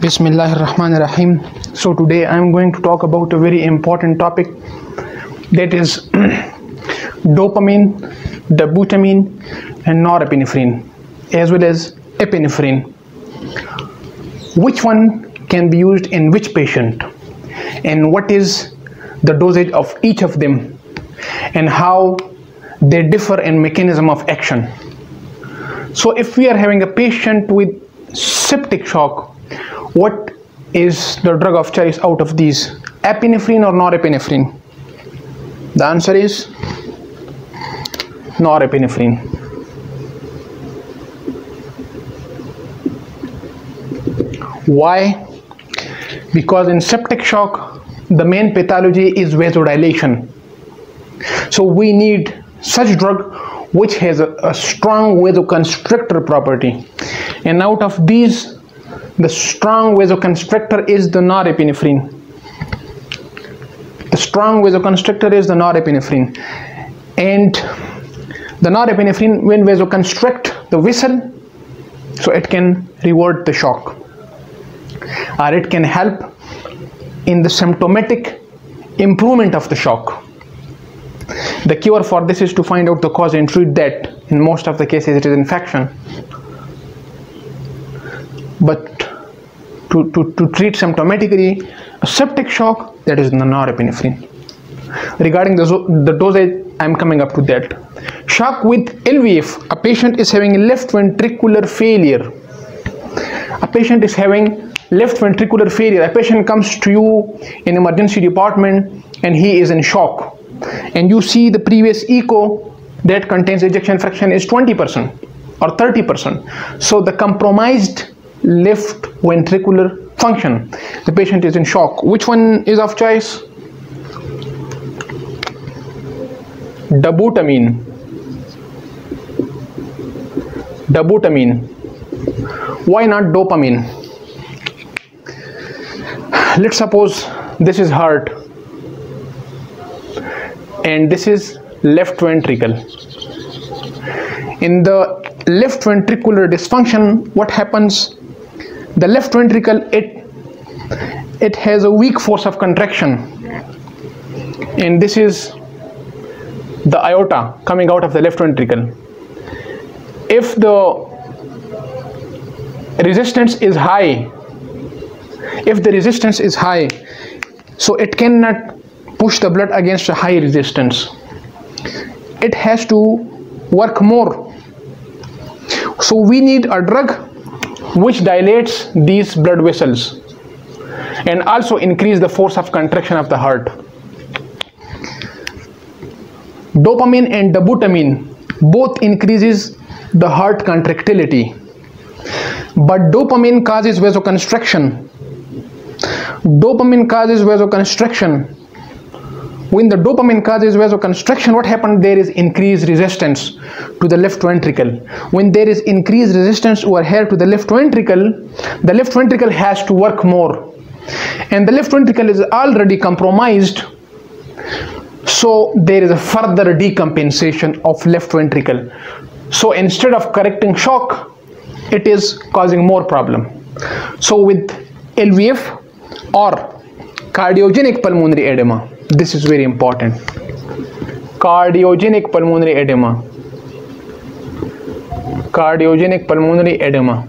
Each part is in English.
Bismillah ar-Rahman ar-Rahim. So today I am going to talk about a very important topic that is dopamine, dobutamine and norepinephrine as well as epinephrine. Which one can be used in which patient and what is the dosage of each of them and how they differ in mechanism of action. So if we are having a patient with septic shock what is the drug of choice out of these? Epinephrine or norepinephrine? The answer is norepinephrine. Why? Because in septic shock the main pathology is vasodilation. So we need such drug which has a, a strong vasoconstrictor property. And out of these the strong vasoconstrictor is the norepinephrine. The strong vasoconstrictor is the norepinephrine. And the norepinephrine when vasoconstrict the vessel so it can revert the shock. Or it can help in the symptomatic improvement of the shock. The cure for this is to find out the cause and treat that. In most of the cases it is infection. But to, to, to treat symptomatically a septic shock that is norepinephrine. Regarding the, the dosage i'm coming up to that. Shock with lvf a patient is having left ventricular failure. A patient is having left ventricular failure. A patient comes to you in emergency department and he is in shock. And you see the previous echo that contains ejection fraction is 20% or 30% so the compromised left ventricular function. The patient is in shock. Which one is of choice? Dobutamine. Dobutamine. Why not dopamine? Let's suppose this is heart and this is left ventricle. In the left ventricular dysfunction what happens the left ventricle it it has a weak force of contraction. And this is the aorta coming out of the left ventricle. If the resistance is high if the resistance is high so it cannot push the blood against a high resistance. It has to work more. So we need a drug which dilates these blood vessels and also increase the force of contraction of the heart. Dopamine and dobutamine both increases the heart contractility. But dopamine causes vasoconstriction. Dopamine causes vasoconstriction when the dopamine causes vasoconstriction what happens there is increased resistance to the left ventricle. When there is increased resistance over here to the left ventricle the left ventricle has to work more. And the left ventricle is already compromised. So there is a further decompensation of left ventricle. So instead of correcting shock it is causing more problem. So with lvf or cardiogenic pulmonary edema this is very important. Cardiogenic pulmonary edema. Cardiogenic pulmonary edema.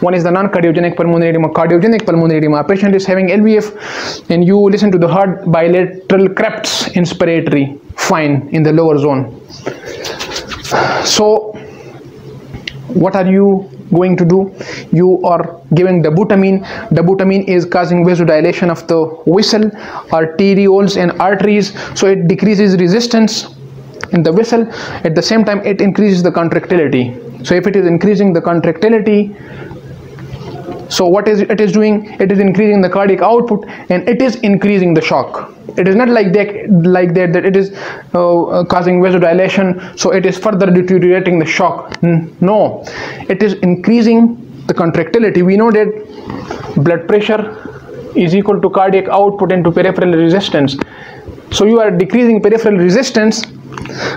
One is the non-cardiogenic pulmonary edema. Cardiogenic pulmonary edema. A patient is having lvf and you listen to the heart bilateral crepitus inspiratory. Fine. In the lower zone. So what are you going to do you are giving dobutamine dobutamine is causing vasodilation of the vessel arterioles and arteries. So it decreases resistance in the vessel. At the same time it increases the contractility. So if it is increasing the contractility so what is it is doing? It is increasing the cardiac output and it is increasing the shock it is not like that like that that it is uh, causing vasodilation so it is further deteriorating the shock. No. It is increasing the contractility. We know that blood pressure is equal to cardiac output into peripheral resistance. So you are decreasing peripheral resistance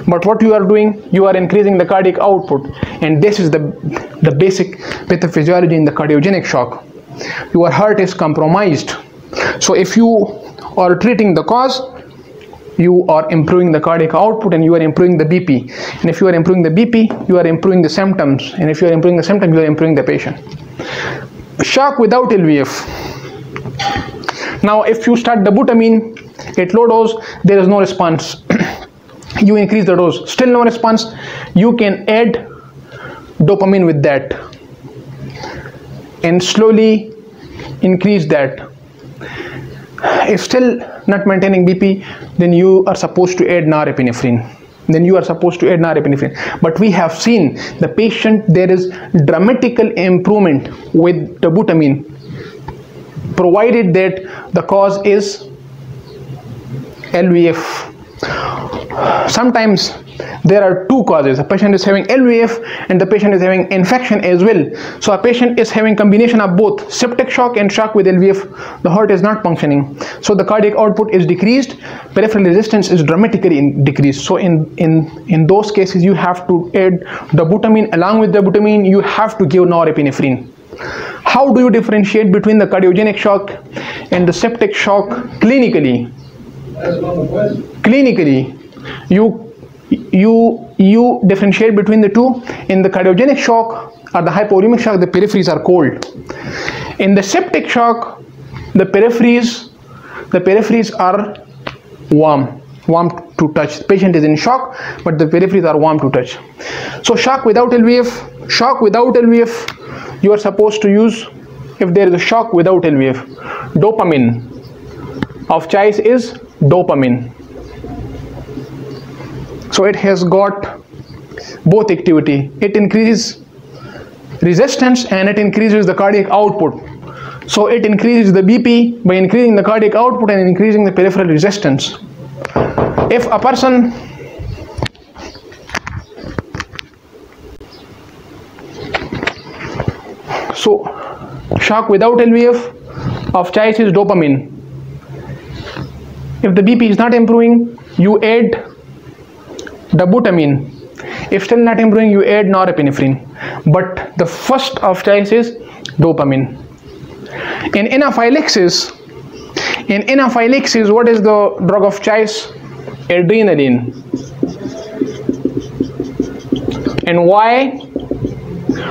but what you are doing you are increasing the cardiac output. And this is the the basic pathophysiology in the cardiogenic shock. Your heart is compromised. So if you are treating the cause you are improving the cardiac output and you are improving the bp and if you are improving the bp you are improving the symptoms. And if you are improving the symptoms you are improving the patient. Shock without lvf now if you start dobutamine at low dose there is no response. You increase the dose. Still no response. You can add dopamine with that. And slowly increase that if still not maintaining bp then you are supposed to add norepinephrine. Then you are supposed to add norepinephrine. But we have seen the patient there is dramatical improvement with dobutamine provided that the cause is lvf sometimes there are two causes. A patient is having lvf and the patient is having infection as well. So a patient is having combination of both septic shock and shock with lvf the heart is not functioning. So the cardiac output is decreased. Peripheral resistance is dramatically decreased. So in in in those cases you have to add dobutamine. Along with the dobutamine you have to give norepinephrine. How do you differentiate between the cardiogenic shock and the septic shock clinically? Clinically you you you differentiate between the two. In the cardiogenic shock or the hypovolemic shock the peripheries are cold. In the septic shock the peripheries the peripheries are warm warm to touch. The patient is in shock but the peripheries are warm to touch. So shock without lvf shock without lvf you are supposed to use if there is a shock without lvf dopamine. Of choice is dopamine it has got both activity. It increases resistance and it increases the cardiac output. So it increases the bp by increasing the cardiac output and increasing the peripheral resistance. If a person so shock without lvf of choice is dopamine. If the bp is not improving you add dobutamine if still not improving you add norepinephrine. But the first of choice is dopamine. In anaphylaxis in anaphylaxis what is the drug of choice? Adrenaline. And why?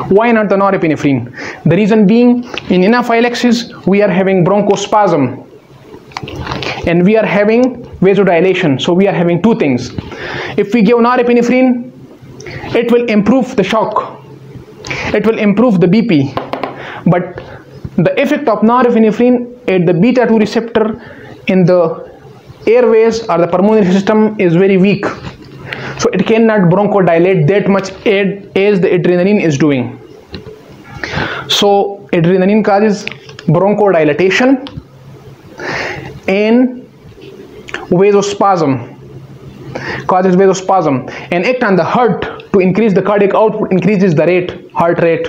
Why not the norepinephrine? The reason being in anaphylaxis we are having bronchospasm. And we are having vasodilation. So we are having two things. If we give norepinephrine it will improve the shock. It will improve the bp but the effect of norepinephrine at the beta 2 receptor in the airways or the pulmonary system is very weak. So it cannot bronchodilate that much as the adrenaline is doing. So adrenaline causes bronchodilation and vasospasm. Causes vasospasm. And act on the heart to increase the cardiac output increases the rate heart rate.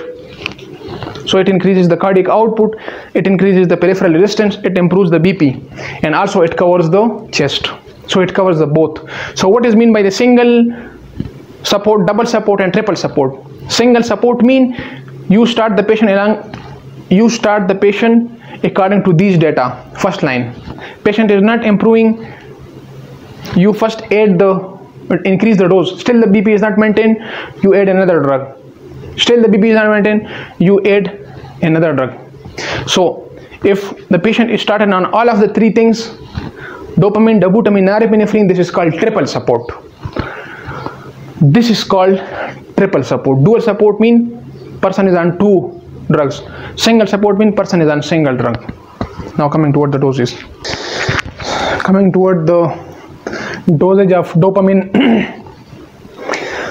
So it increases the cardiac output it increases the peripheral resistance it improves the bp and also it covers the chest. So it covers the both. So what is mean by the single support double support and triple support? Single support mean you start the patient along you start the patient according to these data first line. Patient is not improving. You first add the increase the dose. Still the bp is not maintained. You add another drug. Still the bp is not maintained. You add another drug. So if the patient is started on all of the three things dopamine dobutamine norepinephrine this is called triple support. This is called triple support. Dual support mean person is on two drugs. Single support mean person is on single drug. Now coming toward the doses. Coming toward the dosage of dopamine.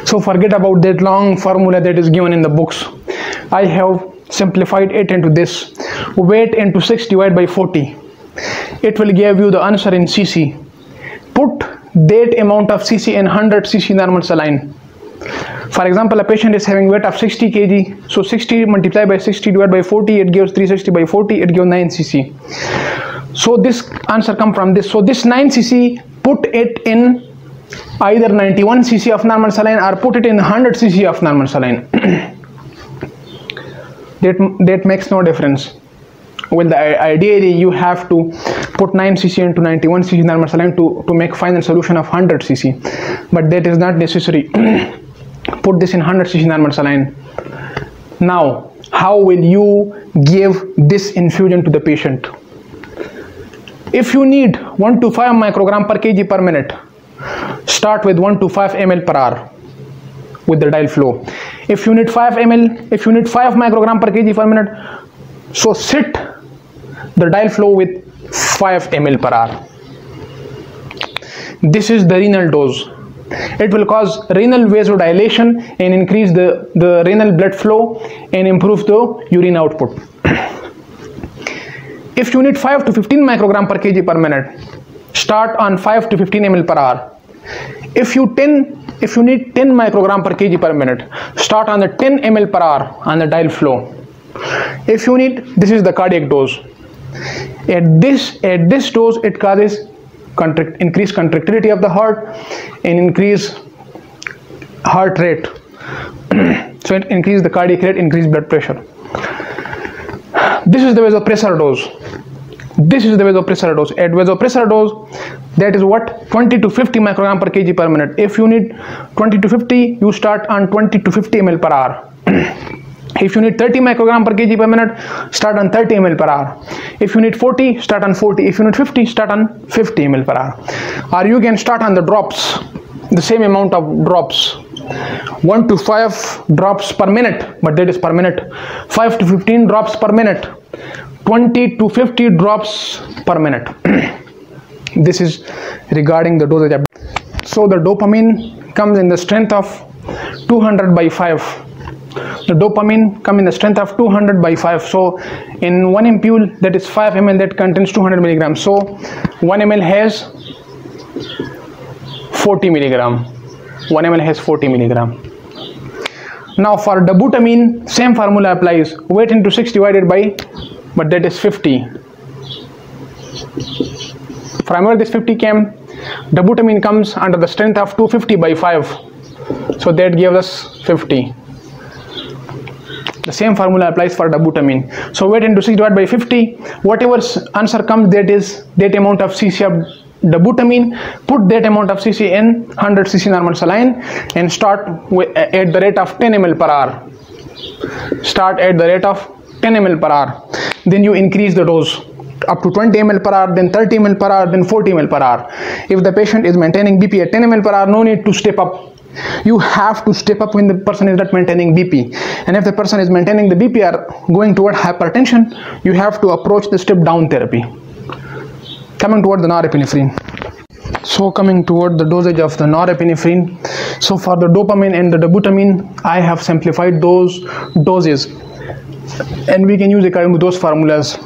So forget about that long formula that is given in the books. I have simplified it into this. Weight into 6 divided by 40 it will give you the answer in cc put that amount of cc in 100 cc normal saline for example a patient is having weight of 60 kg so 60 multiplied by 60 divided by 40 it gives 360 by 40 it gives 9 cc so this answer come from this. So this 9 cc put it in either 91 cc of normal saline or put it in 100 cc of normal saline. That that makes no difference. Well the, ideally you have to put 9 cc into 91 cc normal saline to, to make final solution of 100 cc but that is not necessary put this in 100 cc normal saline. Now how will you give this infusion to the patient? If you need 1 to 5 microgram per kg per minute start with 1 to 5 ml per hour with the dial flow. If you need 5 ml if you need 5 microgram per kg per minute so sit the dial flow with 5 ml per hour. This is the renal dose it will cause renal vasodilation and increase the the renal blood flow and improve the urine output. If you need 5 to 15 microgram per kg per minute start on 5 to 15 ml per hour. If you 10 if you need 10 microgram per kg per minute start on the 10 ml per hour on the dial flow. If you need this is the cardiac dose. At this at this dose it causes contract increased contractility of the heart and increase heart rate. So it increase the cardiac rate increase blood pressure. This is the vasopressor dose. This is the vasopressor dose. At vasopressor dose that is what? 20 to 50 microgram per kg per minute. If you need 20 to 50 you start on 20 to 50 ml per hour if you need 30 microgram per kg per minute start on 30 ml per hour. If you need 40 start on 40 if you need 50 start on 50 ml per hour. Or you can start on the drops the same amount of drops. 1 to 5 drops per minute but that is per minute. 5 to 15 drops per minute. 20 to 50 drops per minute. This is regarding the dosage. So the dopamine comes in the strength of 200 by 5 the dopamine come in the strength of 200 by 5 so in one ampule that is 5 ml that contains 200 milligrams. So 1 ml has 40 milligram. 1 ml has 40 milligram. Now for dobutamine same formula applies. Weight into 6 divided by but that is 50 from where this 50 came dobutamine comes under the strength of 250 by 5 so that gives us 50 the same formula applies for dobutamine so weight into 6 divided by 50 whatever answer comes that is that amount of cc of dobutamine put that amount of cc in 100 cc normal saline and start at the rate of 10 ml per hour. Start at the rate of 10 ml per hour. Then you increase the dose up to 20 ml per hour then 30 ml per hour then 40 ml per hour. If the patient is maintaining bp at 10 ml per hour no need to step up you have to step up when the person is not maintaining bp and if the person is maintaining the bp or going toward hypertension you have to approach the step down therapy. Coming toward the norepinephrine. So coming toward the dosage of the norepinephrine. So for the dopamine and the dobutamine i have simplified those doses. And we can use according to those formulas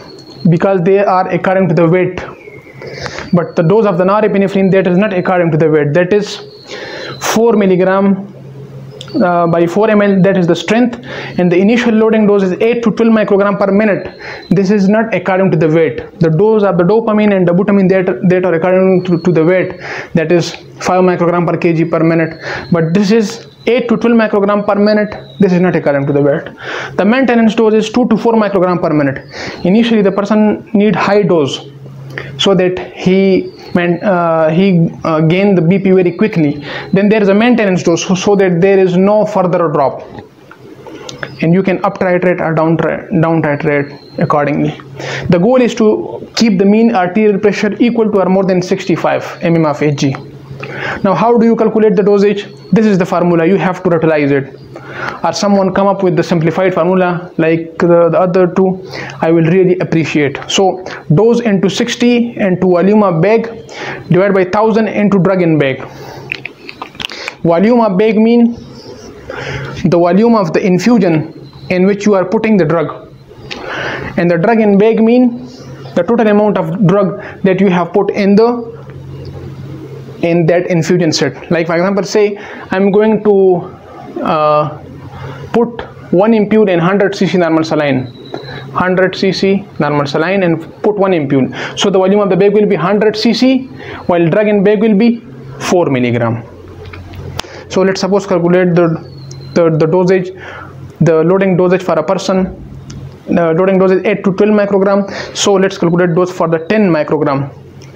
because they are according to the weight. But the dose of the norepinephrine that is not according to the weight. That is 4 milligram uh, by 4 ml that is the strength. And the initial loading dose is 8 to 12 microgram per minute. This is not according to the weight. The dose of the dopamine and dobutamine that, that are according to, to the weight. That is 5 microgram per kg per minute. But this is 8 to 12 microgram per minute. This is not according to the weight. The maintenance dose is 2 to 4 microgram per minute. Initially the person need high dose so that he uh, he uh, gain the BP very quickly. Then there is a maintenance dose so, so that there is no further drop. And you can up titrate or down, down titrate accordingly. The goal is to keep the mean arterial pressure equal to or more than 65 mm of Hg now how do you calculate the dosage? This is the formula. You have to utilize it. Or someone come up with the simplified formula like the, the other two i will really appreciate. So dose into 60 into volume of bag divided by 1000 into drug in bag. Volume of bag mean the volume of the infusion in which you are putting the drug. And the drug in bag mean the total amount of drug that you have put in the in that infusion set. Like for example say i'm going to uh, put one ampule in 100 cc normal saline. 100 cc normal saline and put one ampule so the volume of the bag will be 100 cc while drug in bag will be 4 milligram. So let's suppose calculate the, the the dosage the loading dosage for a person. The loading dose is 8 to 12 microgram. So let's calculate dose for the 10 microgram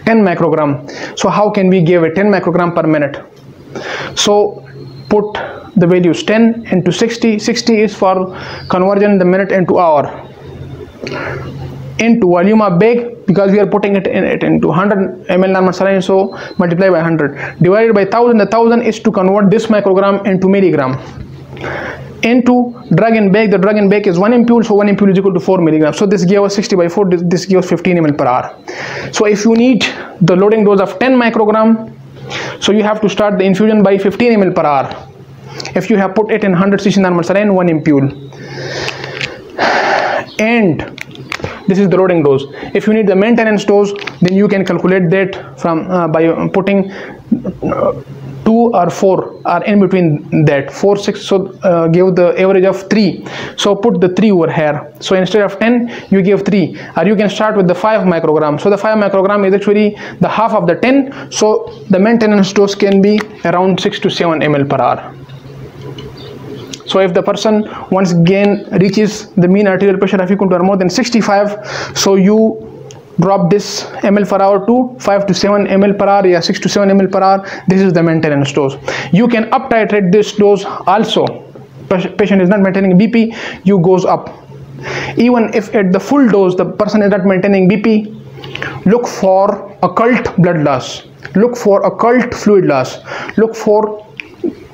10 microgram so how can we give a 10 microgram per minute? So put the values 10 into 60 60 is for conversion the minute into hour. Into volume of bag because we are putting it in it into 100 ml normal saline so multiply by 100 divided by 1000 the 1000 is to convert this microgram into milligram into drug and bake. The drug and bake is 1 ampule so 1 ampule is equal to 4 milligrams. So this gives us 60 by 4 this, this gives 15 ml per hour. So if you need the loading dose of 10 microgram so you have to start the infusion by 15 ml per hour. If you have put it in 100 cc normal saline 1 ampule and this is the loading dose. If you need the maintenance dose then you can calculate that from uh, by putting uh, two or four are in between that. Four six so uh, give the average of three. So put the three over here. So instead of 10 you give three. Or you can start with the five microgram. So the five microgram is actually the half of the 10 so the maintenance dose can be around six to seven ml per hour. So if the person once again reaches the mean arterial pressure of equal to or more than 65 so you drop this ml per hour to 5 to 7 ml per hour yeah 6 to 7 ml per hour. This is the maintenance dose. You can up titrate this dose also. Patient is not maintaining bp you goes up. Even if at the full dose the person is not maintaining bp look for occult blood loss. Look for occult fluid loss. Look for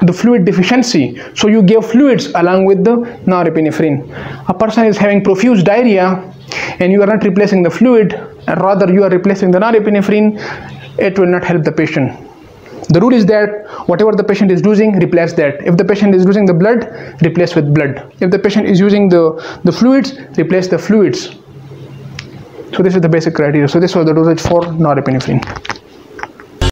the fluid deficiency. So you give fluids along with the norepinephrine. A person is having profuse diarrhea and you are not replacing the fluid rather you are replacing the norepinephrine. It will not help the patient. The rule is that whatever the patient is losing replace that. If the patient is losing the blood replace with blood. If the patient is using the the fluids replace the fluids. So this is the basic criteria. So this was the dosage for norepinephrine